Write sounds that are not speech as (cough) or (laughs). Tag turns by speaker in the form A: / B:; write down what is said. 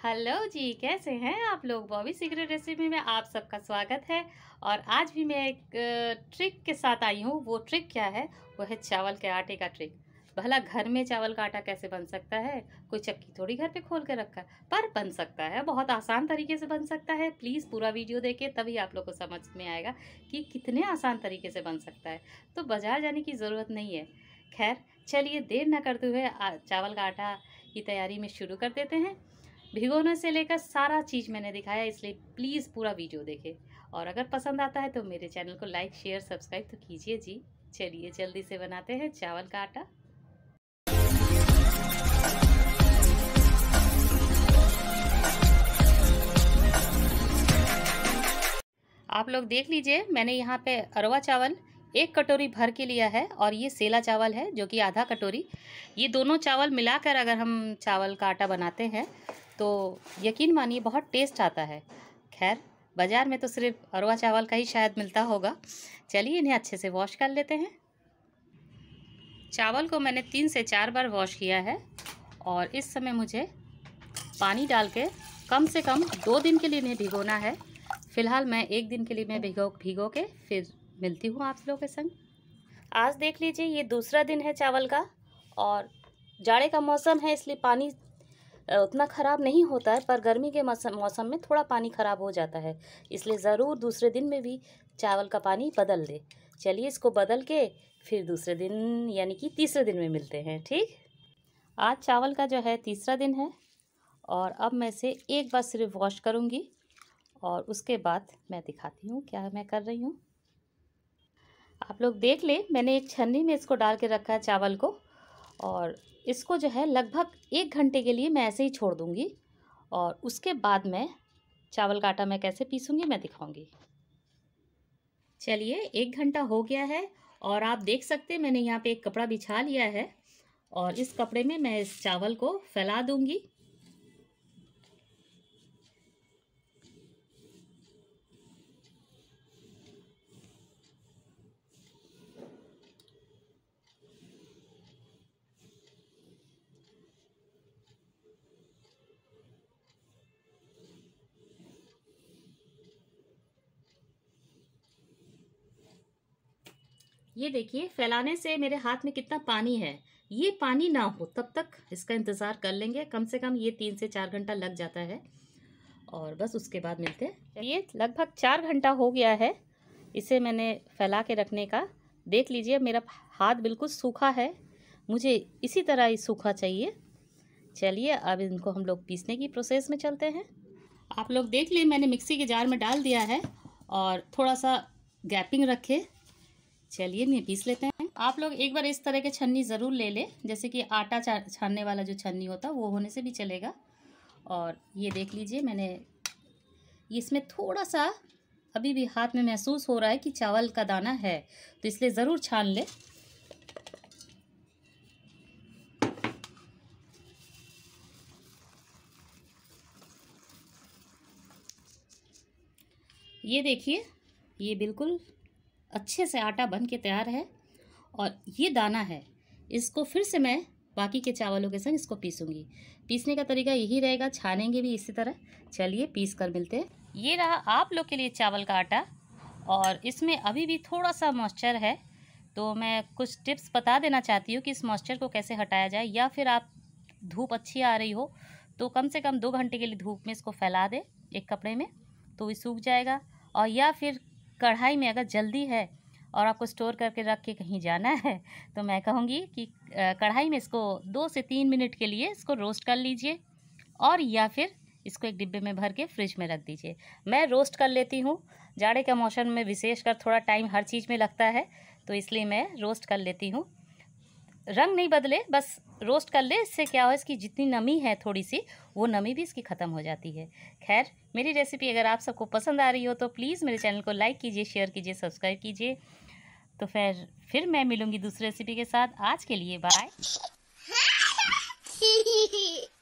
A: Hello जी, कैसे हैं आप लोग? बॉबी सीक्रेट रेसिपी में आप सबका स्वागत है। और आज भी मैं एक ट्रिक के साथ आई हूँ। वो ट्रिक क्या है? वो है चावल के आटे का ट्रिक। भला घर में चावल का आटा कैसे बन सकता है? कोई चक्की थोड़ी घर पे खोल के रखा पर बन सकता है, बहुत आसान तरीके से बन सकता है। प्लीज़ पूरा वीडियो देखे, तभी आप लोग को समझ में आएगा कि कितने आसान तरीके से बन सकता है। तो बाज़ार जाने की ज़रूरत नहीं है। खैर, चलिए देर ना करते हुए चावल का आटा की तैयारी में शुरू कर देते हैं। भिगोने से लेकर सारा चीज़ मैंने दिखाया, इसलिए प्लीज़ पूरा वीडियो देखें। और अगर पसंद आता है तो मेरे चैनल को लाइक, शेयर, सब्सक्राइब तो कीजिए जी। चलिए जल्दी से बनाते हैं चावल का आटा। आप लोग देख लीजिए, मैंने यहाँ पे अरवा चावल एक कटोरी भर के लिया है और ये सेला चावल है, जो कि आधा कटोरी। ये दोनों चावल मिलाकर अगर हम चावल का आटा बनाते हैं तो यकीन मानिए, बहुत टेस्ट आता है। खैर, बाज़ार में तो सिर्फ़ अरवा चावल का ही शायद मिलता होगा। चलिए इन्हें अच्छे से वॉश कर लेते हैं। चावल को मैंने तीन से चार बार वॉश किया है और इस समय मुझे पानी डाल के कम से कम दो दिन के लिए इन्हें भिगोना है। फ़िलहाल मैं एक दिन के लिए मैं भिगो भिगो के फिर मिलती हूँ आप लोगों के संग। आज देख लीजिए, ये दूसरा दिन है चावल का और जाड़े का मौसम है, इसलिए पानी उतना ख़राब नहीं होता है, पर गर्मी के मौसम मौसम में थोड़ा पानी ख़राब हो जाता है, इसलिए ज़रूर दूसरे दिन में भी चावल का पानी बदल दे। चलिए इसको बदल के फिर दूसरे दिन, यानी कि तीसरे दिन में मिलते हैं, ठीक? आज चावल का जो है तीसरा दिन है, और अब मैं इसे एक बार सिर्फ़ वॉश करूँगी, और उसके बाद मैं दिखाती हूँ क्या मैं कर रही हूँ। आप लोग देख ले, मैंने एक छन्नी में इसको डाल के रखा है चावल को और इसको जो है लगभग एक घंटे के लिए मैं ऐसे ही छोड़ दूँगी और उसके बाद मैं चावल का आटा मैं कैसे पीसूँगी मैं दिखाऊँगी। चलिए, एक घंटा हो गया है और आप देख सकते हैं मैंने यहाँ पे एक कपड़ा बिछा लिया है और इस कपड़े में मैं इस चावल को फैला दूँगी। ये देखिए, फैलाने से मेरे हाथ में कितना पानी है। ये पानी ना हो, तब तक इसका इंतज़ार कर लेंगे। कम से कम ये तीन से चार घंटा लग जाता है। और बस उसके बाद मिलते हैं। ये लगभग चार घंटा हो गया है इसे मैंने फैला के रखने का। देख लीजिए, मेरा हाथ बिल्कुल सूखा है। मुझे इसी तरह ही सूखा चाहिए। चलिए, अब इनको हम लोग पीसने की प्रोसेस में चलते हैं। आप लोग देख लें, मैंने मिक्सी के जार में डाल दिया है और थोड़ा सा गैपिंग रखे। चलिए नहीं पीस लेते हैं। आप लोग एक बार इस तरह के छन्नी ज़रूर ले लें। जैसे कि आटा छानने वाला जो छन्नी होता वो होने से भी चलेगा। और ये देख लीजिए, मैंने इसमें थोड़ा सा अभी भी हाथ में महसूस हो रहा है कि चावल का दाना है तो इसलिए ज़रूर छान ले। ये देखिए, ये बिल्कुल अच्छे से आटा बन के तैयार है और ये दाना है। इसको फिर से मैं बाकी के चावलों के संग इसको पीसूँगी। पीसने का तरीका यही रहेगा, छानेंगे भी इसी तरह। चलिए पीस कर मिलते हैं। ये रहा आप लोग के लिए चावल का आटा और इसमें अभी भी थोड़ा सा मॉइस्चर है तो मैं कुछ टिप्स बता देना चाहती हूँ कि इस मॉइस्चर को कैसे हटाया जाए या फिर आप धूप अच्छी आ रही हो तो कम से कम दो घंटे के लिए धूप में इसको फैला दें एक कपड़े में तो ये सूख जाएगा। और या फिर कढ़ाई में अगर जल्दी है और आपको स्टोर करके रख के कहीं जाना है तो मैं कहूँगी कि कढ़ाई में इसको दो से तीन मिनट के लिए इसको रोस्ट कर लीजिए और या फिर इसको एक डिब्बे में भर के फ्रिज में रख दीजिए। मैं रोस्ट कर लेती हूँ। जाड़े के मौसम में विशेषकर थोड़ा टाइम हर चीज़ में लगता है तो इसलिए मैं रोस्ट कर लेती हूँ। रंग नहीं बदले, बस रोस्ट कर ले, इससे क्या हो इसकी जितनी नमी है थोड़ी सी वो नमी भी इसकी ख़त्म हो जाती है। खैर, मेरी रेसिपी अगर आप सबको पसंद आ रही हो तो प्लीज़ मेरे चैनल को लाइक कीजिए शेयर कीजिए सब्सक्राइब कीजिए। तो फिर फिर मैं मिलूँगी दूसरी रेसिपी के साथ। आज के लिए बाय (laughs)